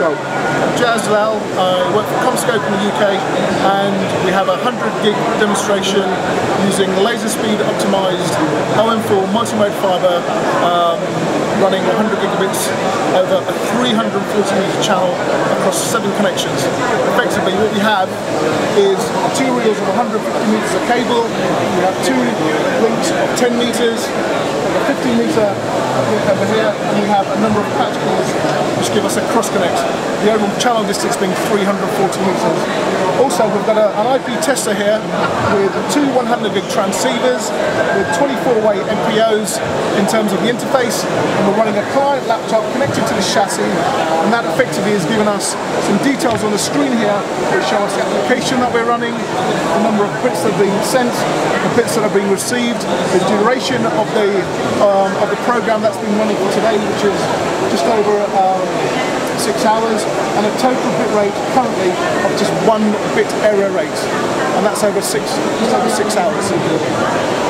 Lal, I work for CommScope in the UK and we have a 100 gig demonstration using laser speed optimized OM4 multi-mode fiber um, running 100 gigabits over a 340 meter channel across seven connections. Effectively what we have is two reels of 150 meters of cable, we have two of 10 meters, a 50 meter uh, over here and we have a number of patch cords which give us a cross connect. The overall channel distance being 340 meters. Also we've got a, an IP tester here with two 100 gig transceivers with 24 way MPOs in terms of the interface and we're running a client laptop connected the chassis and that effectively has given us some details on the screen here which show us the application that we're running, the number of bits that are being sent, the bits that are being received, the duration of the um, of the program that's been running for today, which is just over um, six hours, and a total bit rate currently of just one bit error rate, and that's over six just over six hours.